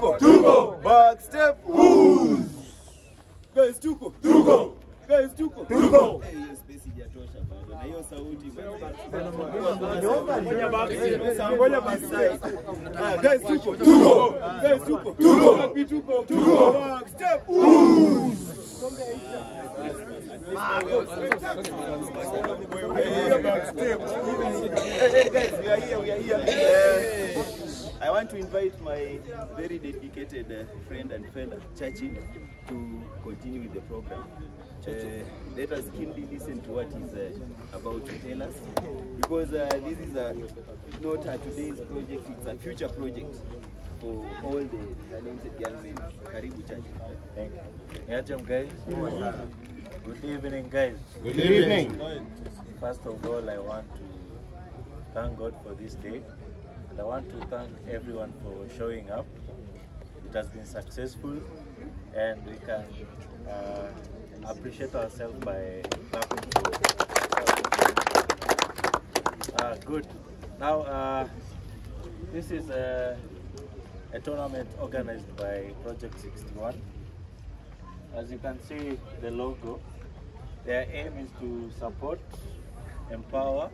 tuko. Tuko. Back step guys tuko. Tuko. Guys tuko. Tuko. Hiyo space hijatosha bado na hiyo sauti ngoja ah guys tuko. Tuko. Guys tuko. Tuko. Tuko. Back step I want to invite my very dedicated uh, friend and fellow Chachi to continue with the program. Uh, let us keenly listen to what he's uh, about to tell us because uh, this is a, not a today's project, it's a future project for all the talented young men. Karibu Chachi. Thank you. Good evening guys. Good evening. First of all, I want to thank God for this day. And I want to thank everyone for showing up. It has been successful and we can uh, appreciate ourselves by clapping. Uh, good. Now, uh, this is a, a tournament organized by Project 61. As you can see the logo, their aim is to support, empower,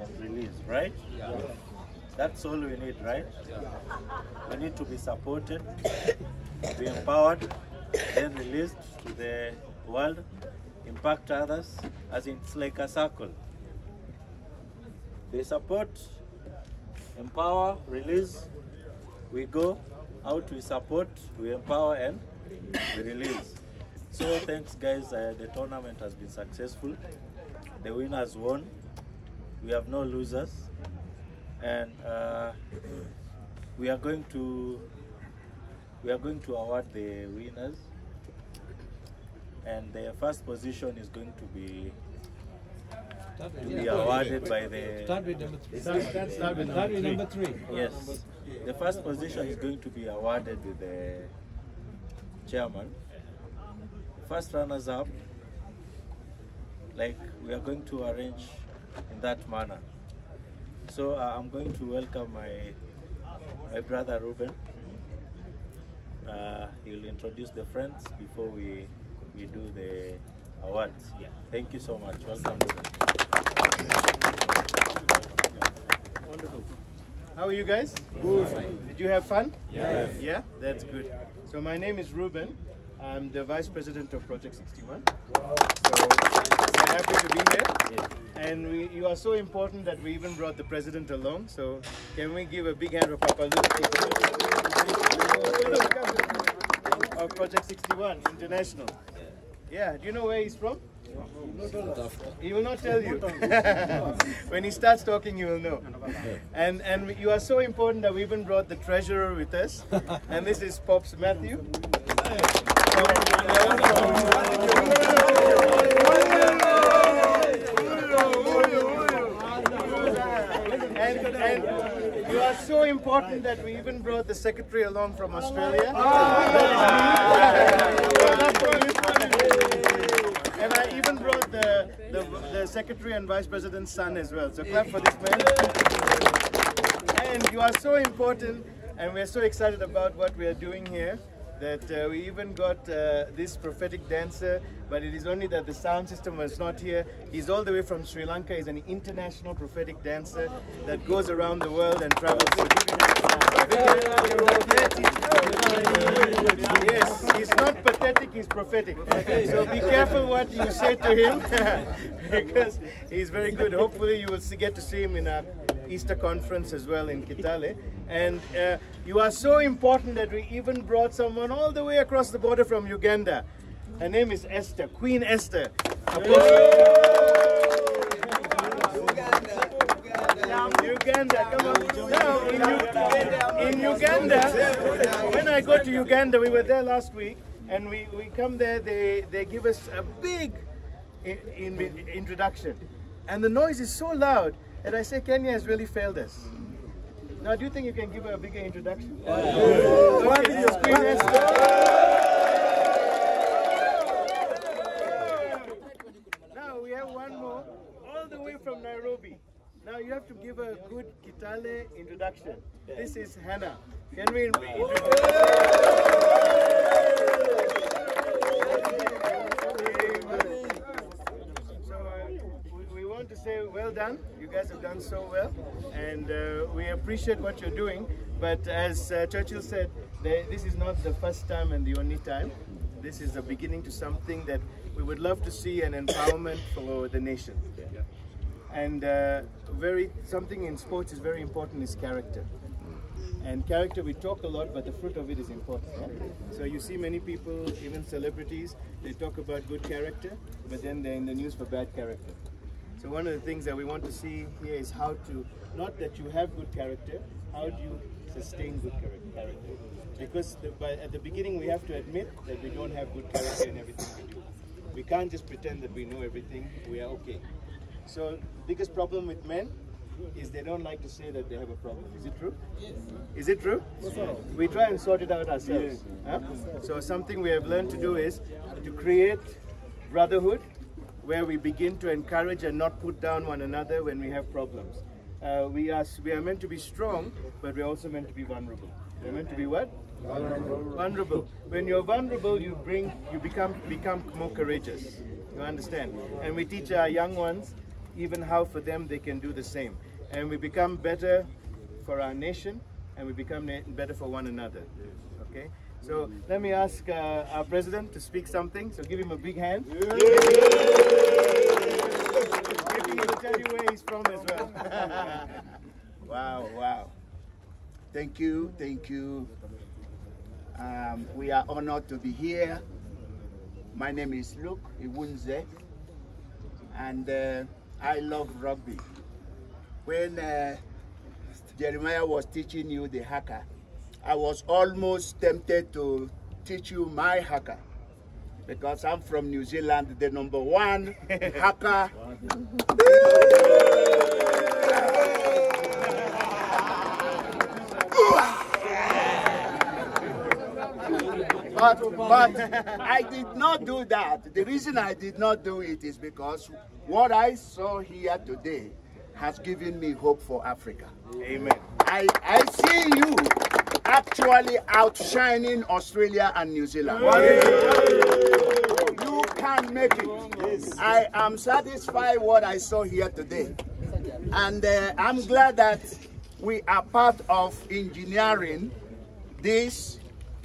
and release, right? Yeah. That's all we need, right? Yeah. We need to be supported, be empowered, then released to the world, impact others, as in it's like a circle. They support, empower, release, we go out, we support, we empower, and we release. So thanks guys, uh, the tournament has been successful. The winners won. We have no losers. And uh, we are going to we are going to award the winners. And the first position is going to be to be awarded by the Start with number three. Start, start, start with number three. Yes. The first position is going to be awarded with the chairman. First runners up, like we are going to arrange in that manner. So uh, I'm going to welcome my my brother Ruben. Uh, he'll introduce the friends before we we do the awards. Yeah. Thank you so much. Welcome. Ruben. Wonderful. How are you guys? Good. Did you have fun? Yes. Yeah, that's good. So my name is Ruben. I'm the vice president of Project 61. So we're happy to be here. And we, you are so important that we even brought the president along. So can we give a big hand of Papa of Project 61 International? Yeah. Do you know where he's from? He will not tell you. when he starts talking, you will know. And and you are so important that we even brought the treasurer with us. And this is Pops Matthew. You are so important that we even brought the secretary along from Australia. Ah, and I even brought the, the, the secretary and vice president's son as well. So clap for this man. And you are so important, and we're so excited about what we are doing here. That uh, we even got uh, this prophetic dancer, but it is only that the sound system was not here. He's all the way from Sri Lanka. He's an international prophetic dancer that goes around the world and travels. Yes, he's not pathetic, he's prophetic. So be careful what you say to him because he's very good. Hopefully, you will get to see him in a Easter conference as well in Kitale. And uh, you are so important that we even brought someone all the way across the border from Uganda. Her name is Esther, Queen Esther. Uganda, come on. Now, in, U- in Uganda, when I go to Uganda, we were there last week, and we, we come there, they, they give us a big in, in, introduction. And the noise is so loud and I say Kenya has really failed us. Now, do you think you can give her a bigger introduction? Yeah. Yeah. Now, we have one more, all the way from Nairobi. Now, you have to give a good Kitale introduction. This is Hannah. Can we introduce her? done. You guys have done so well, and uh, we appreciate what you're doing. But as uh, Churchill said, the, this is not the first time and the only time. This is the beginning to something that we would love to see an empowerment for the nation. And uh, very something in sports is very important is character. And character, we talk a lot, but the fruit of it is important. yeah? So you see many people, even celebrities, they talk about good character, but then they're in the news for bad character. So one of the things that we want to see here is how to, not that you have good character, how do you sustain good character? Because the, by, at the beginning we have to admit that we don't have good character in everything we do. We can't just pretend that we know everything, we are okay. So biggest problem with men is they don't like to say that they have a problem. Is it true? Yes. Is it true? Yes. We try and sort it out ourselves. huh? So something we have learned to do is to create brotherhood where we begin to encourage and not put down one another when we have problems. Uh, we, are, we are meant to be strong, but we're also meant to be vulnerable. We're meant to be what? Vulnerable. When you're vulnerable, you bring, you become, become more courageous. You understand? And we teach our young ones even how for them they can do the same. And we become better for our nation, and we become na- better for one another. Okay? So let me ask uh, our president to speak something. So give him a big hand. Maybe he'll tell you where he's from as well. Wow, wow. Thank you, thank you. Um, we are honored to be here. My name is Luke Iwunze, and uh, I love rugby. When uh, Jeremiah was teaching you the haka, I was almost tempted to teach you my haka because I'm from New Zealand, the number one haka. But, but I did not do that. The reason I did not do it is because what I saw here today has given me hope for Africa. Amen. I, I see you actually outshining Australia and New Zealand. You can make it. I am satisfied what I saw here today. And uh, I'm glad that we are part of engineering this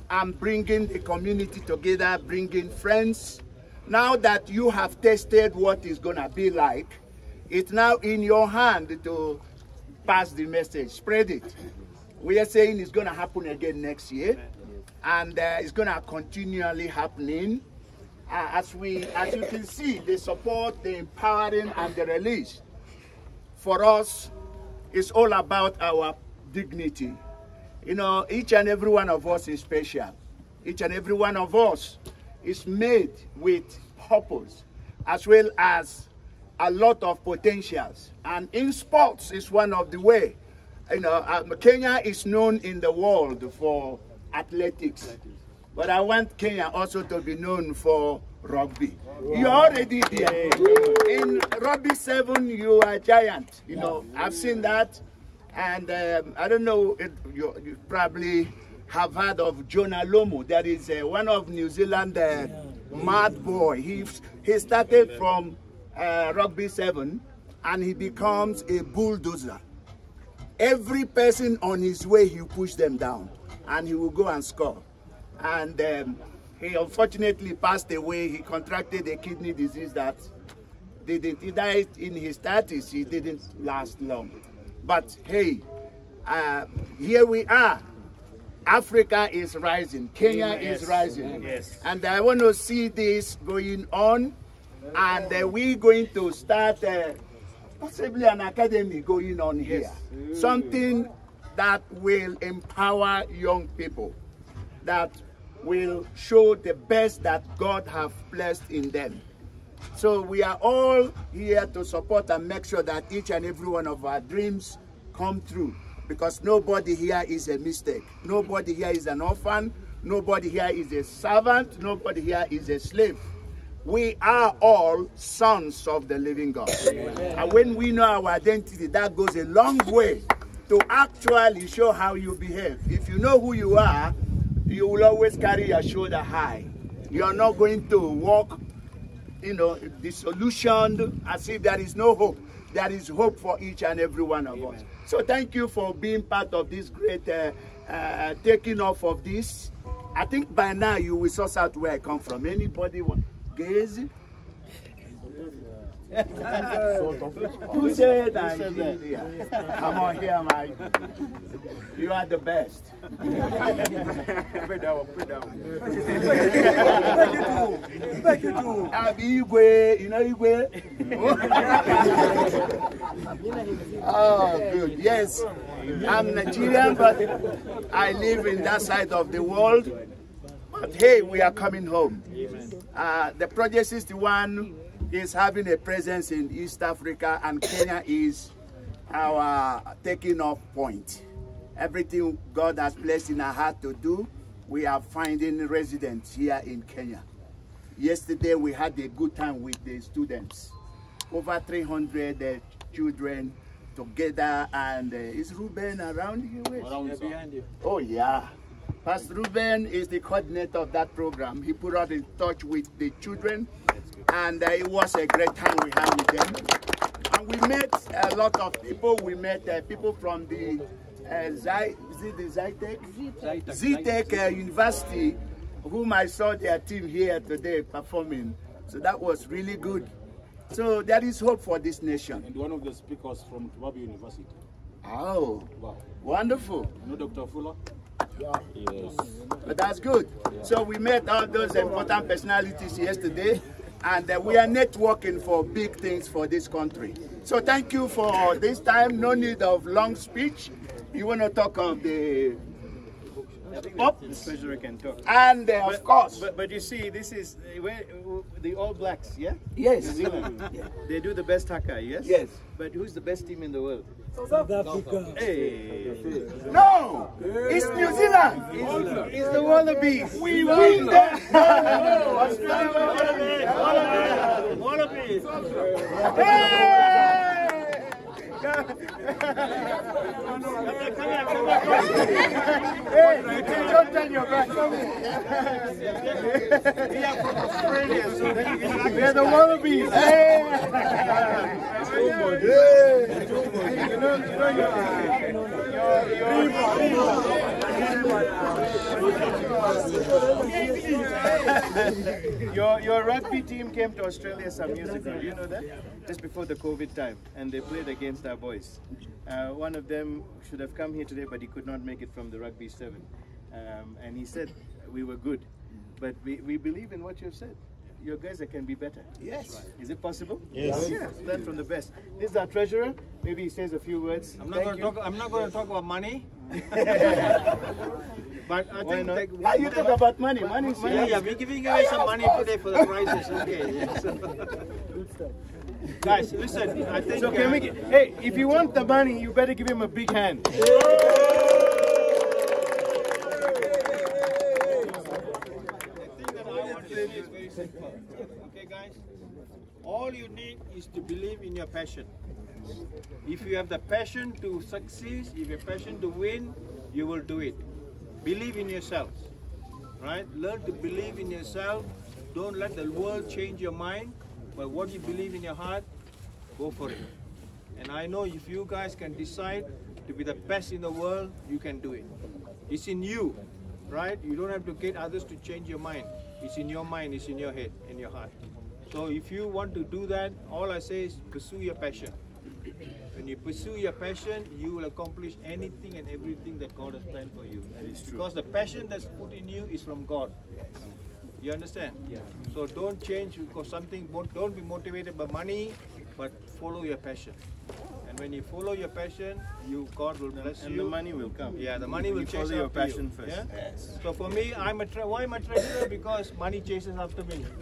and bringing the community together, bringing friends. Now that you have tested what it's going to be like, it's now in your hand to pass the message, spread it. We are saying it's going to happen again next year, and uh, it's going to continually happening. Uh, as we, as you can see, the support, the empowering, and the release. For us, it's all about our dignity. You know, each and every one of us is special. Each and every one of us is made with purpose, as well as a lot of potentials. And in sports is one of the way. You know, uh, Kenya is known in the world for athletics. But I want Kenya also to be known for rugby. You're already there. In rugby seven, you are giant. You know, I've seen that. And um, I don't know, if you, you probably have heard of Jonah Lomu. That is uh, one of New Zealand uh, mad boy. He, he started from uh, rugby seven and he becomes a bulldozer. Every person on his way, he push them down and he will go and score. And um, he unfortunately passed away. He contracted a kidney disease that didn't, he died in his 30s. He didn't last long. But hey, uh, here we are. Africa is rising. Kenya Yes. is rising. Yes. And I want to see this going on. And uh, we're going to start uh, possibly an academy going on here. Something that will empower young people, that will show the best that God have blessed in them. So we are all here to support and make sure that each and every one of our dreams come true. Because nobody here is a mistake. Nobody here is an orphan. Nobody here is a servant. Nobody here is a slave. We are all sons of the living God. And when we know our identity, that goes a long way to actually show how you behave. If you know who you are, you will always carry your shoulder high. You are not going to walk you know, disillusioned as if there is no hope. there is hope for each and every one of us. So thank you for being part of this great uh, uh, taking off of this. I think by now you will source out where I come from. Anybody want gaze? Who said Nigeria? Come on here, Mike. You are the best. Abi Igwe, you know Igwe? oh, good. Yes, I'm Nigerian, but I live in that side of the world. But hey, we are coming home. Uh, the Project 61 is having a presence in East Africa, and Kenya is our taking off point. Everything God has placed in our heart to do, we are finding residents here in Kenya. Yesterday, we had a good time with the students. Over 300 uh, children together, and uh, is Ruben around here? Yeah, behind you. Oh, yeah. Pastor Ruben is the coordinator of that program. He put us in touch with the children, and uh, it was a great time we had with them. And we met a lot of people. We met uh, people from the uh, Zy, is Zytec? Zytec uh, University, whom I saw their team here today performing. So that was really good. So there is hope for this nation. And one of the speakers from Kibabii University. Oh, Wow. wonderful. You know Dr. Fuller? Yes. But that's good. So we met all those important personalities yesterday, and uh, we are networking for big things for this country. So thank you for this time. No need of long speech. You want to talk of the up, The treasurer can talk. and uh, of course, But, but you see, this is uh, where, the All Blacks, yeah? yes, New Zealand. They do the best haka, yes? Yes. But who's the best team in the world? South Africa. Hey, no, it's New Zealand. it's, it's the Wallabies. We win them. Wallabies. Hey, don't turn your back. We are from Australia, so can We're the Wallabies. Hey. You know, you know, your, your, your rugby team came to Australia some years ago. You know that? Just before the COVID time, and they played against our boys. Uh, one of them should have come here today, but he could not make it from the rugby seven. Um, and he said we were good, but we, we believe in what you've said. Your guys can be better. Yes. Is it possible? Yes. Yes. Learn from the best. This is our treasurer. Maybe he says a few words. I'm not going to talk. I'm not going to talk about money. but I Why think not? that Why you talk about money? Money money. Yeah, we're giving away some money today for the prizes. Okay. Yeah, so. Guys, listen. I think. So can uh, we get, hey, if you want the money, you better give him a big hand. The thing that I want to say is very simple. Okay, guys? All you need is to believe in your passion. If you have the passion to succeed, if you have passion to win, you will do it. Believe in yourself. Right? Learn to believe in yourself. Don't let the world change your mind. But what you believe in your heart, go for it. And I know if you guys can decide to be the best in the world, you can do it. It's in you, right? You don't have to get others to change your mind. It's in your mind, it's in your head, in your heart. So if you want to do that, all I say is pursue your passion. When you pursue your passion, you will accomplish anything and everything that God has planned for you. Because the passion that's put in you is from God. You understand? Yeah. So don't change because something. Don't be motivated by money, but follow your passion. And when you follow your passion, you God will bless And you. And the money will come. Yeah, the money will You chase follow your after you, passion first. Yeah? So for me, I'm a tre- why am I treasurer? Because money chases after me.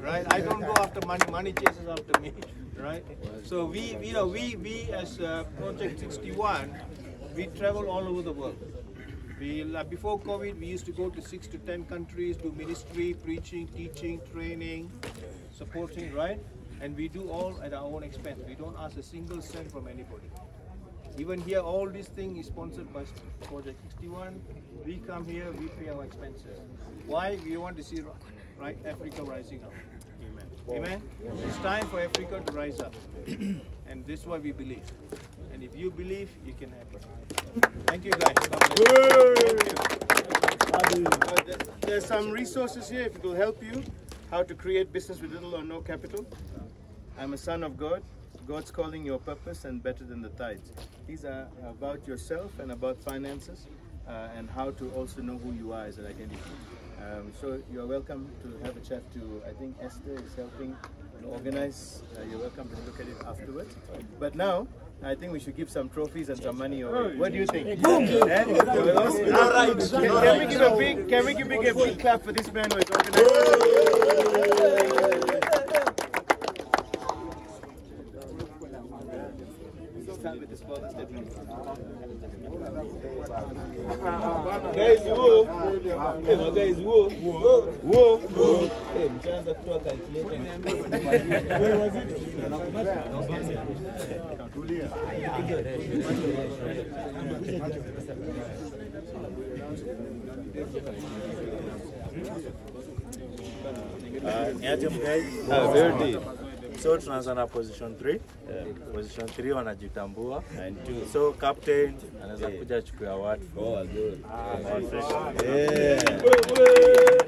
right? I don't go after money. Money chases after me. Right? So we, you know, we we as uh, Project 61, we travel all over the world. We like before COVID, we used to go to six to ten countries, do ministry, preaching, teaching, training, supporting, right? And we do all at our own expense. We don't ask a single cent from anybody. Even here, all this thing is sponsored by Project 61. We come here, we pay our expenses. Why? We want to see right Africa rising up. Amen. Amen. It's time for Africa to rise up. And this is what we believe. And if you believe, you can have it. Thank you guys. Bless you. Uh, there- There's some resources here if it will help you how to create business with little or no capital. I'm a son of God. God's calling your purpose and better than the tides. These are about yourself and about finances uh, and how to also know who you are as an identity. Um, so you're welcome to have a chat to, I think Esther is helping organize. Uh, you're welcome to look at it afterwards. But now, I think we should give some trophies and some money away. What do you think? Eh? All right. Can, can we give a big, can we give a big clap for this man who is organizing? Start with the smallest step. Guys, whoa. Hey, my guys, whoa. Whoa. Whoa. Hey, mshaanza kutoa calculator. Uh, niaje mguys? Ah, very So tunaanza na position 3. Position 3 wanajitambua. So captain anaweza kuja achukue award. Oh, good. Award fresh. Yeah.